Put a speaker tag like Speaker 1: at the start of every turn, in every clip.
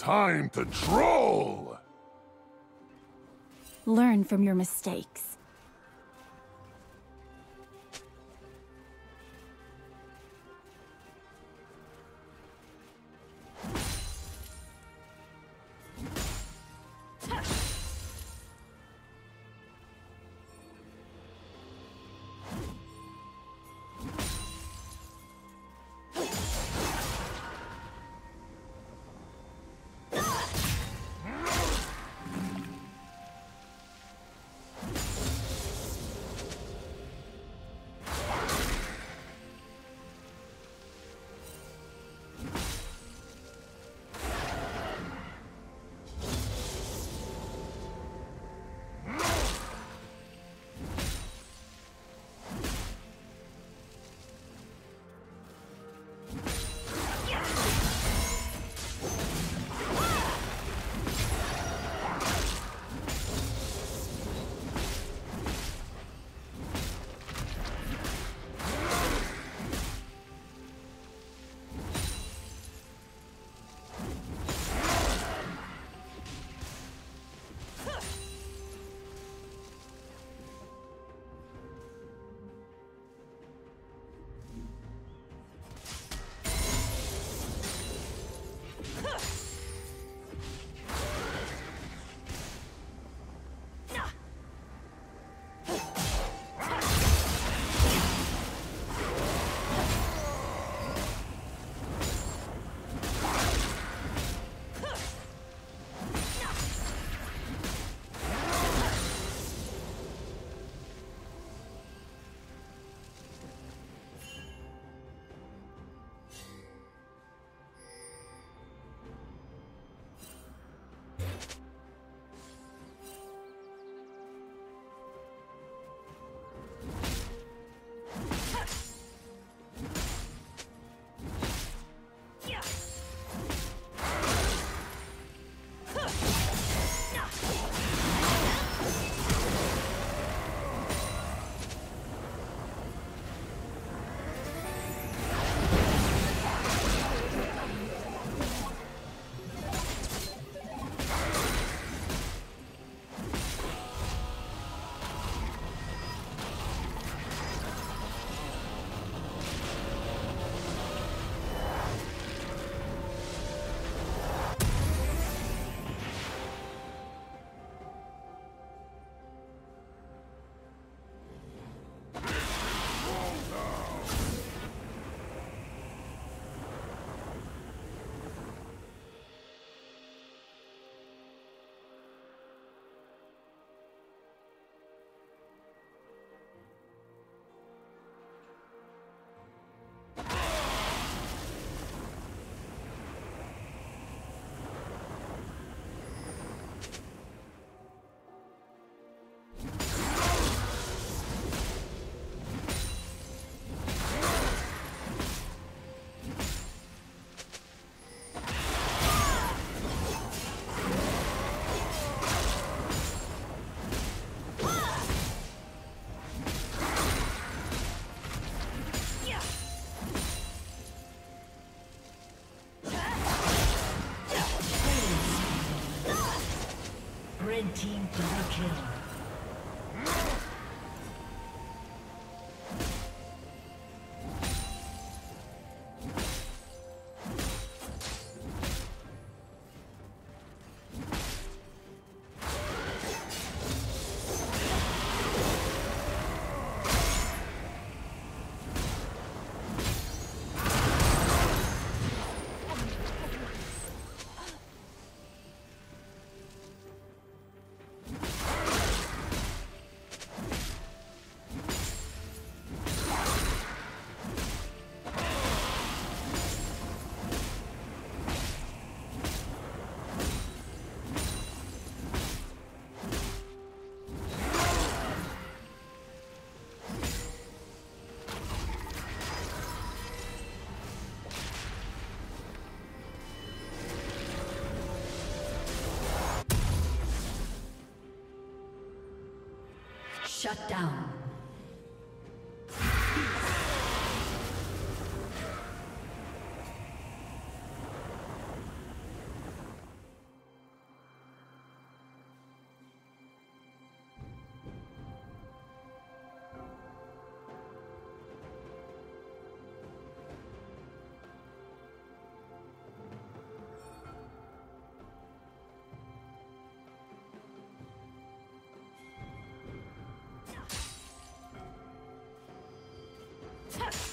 Speaker 1: Time to troll!
Speaker 2: Learn from your mistakes.
Speaker 3: Shut down. Tuck!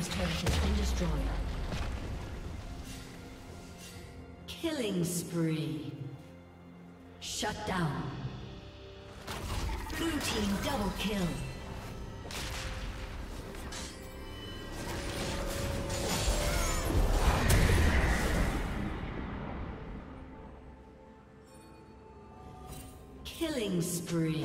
Speaker 3: Turret has been destroyed. Killing spree. Shut down. Blue team double kill. Killing spree.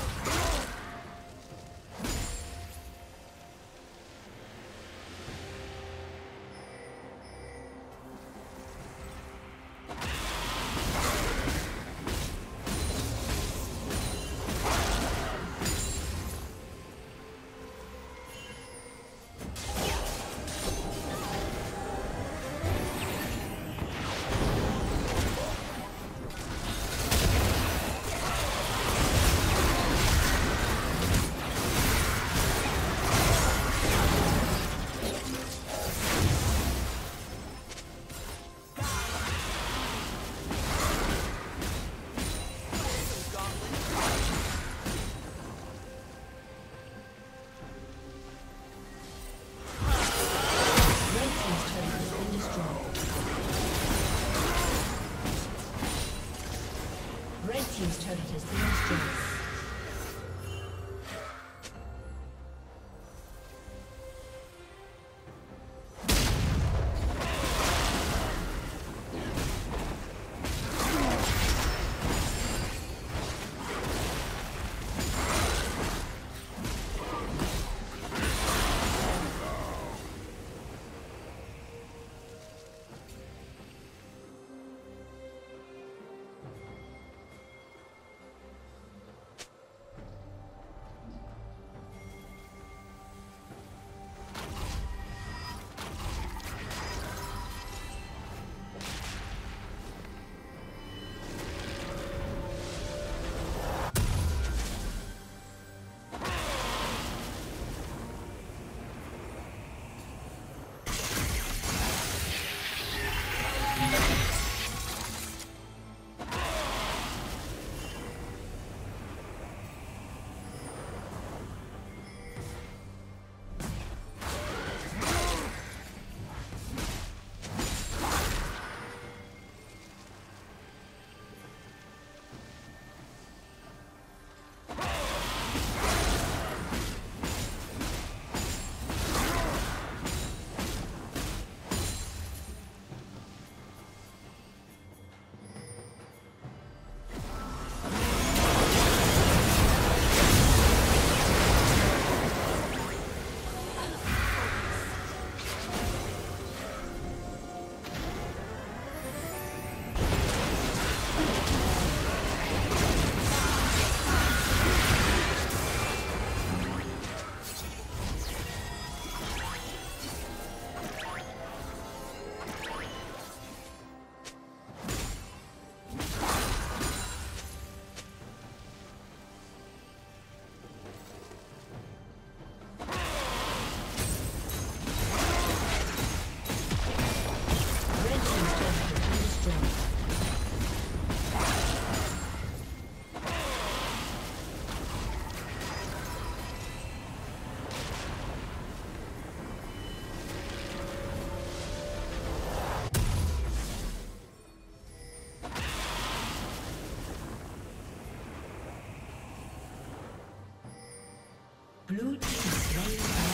Speaker 3: Blue team slain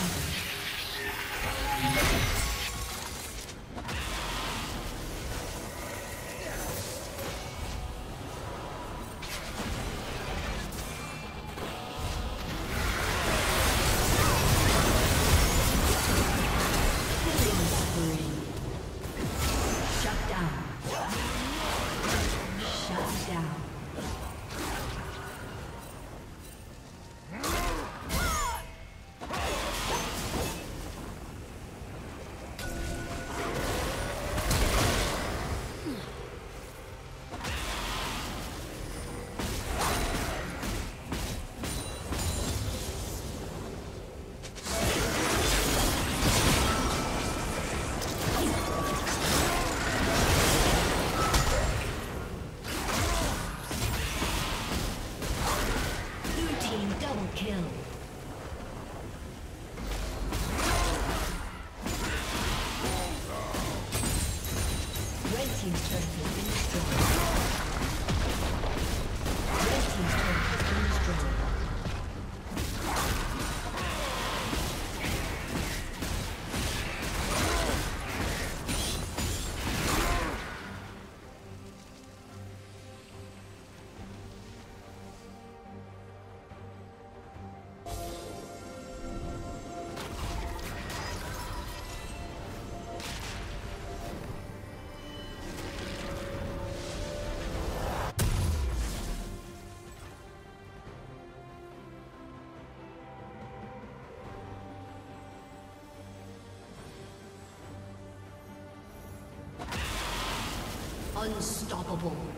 Speaker 3: Unstoppable.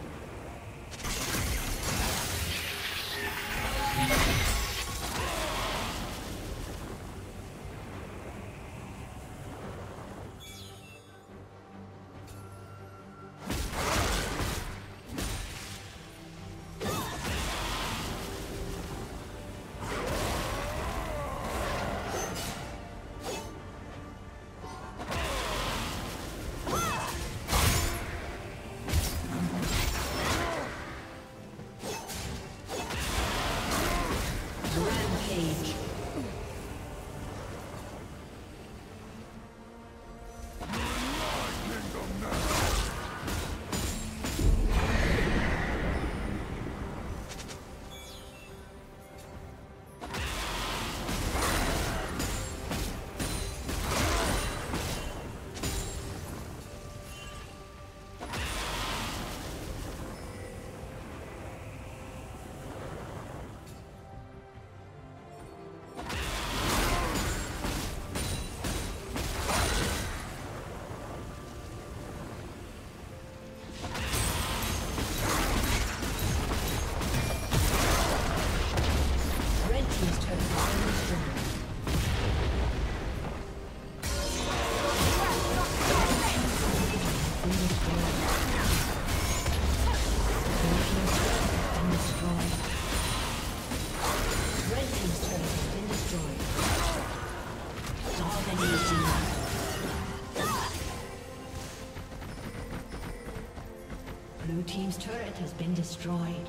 Speaker 3: Destroyed.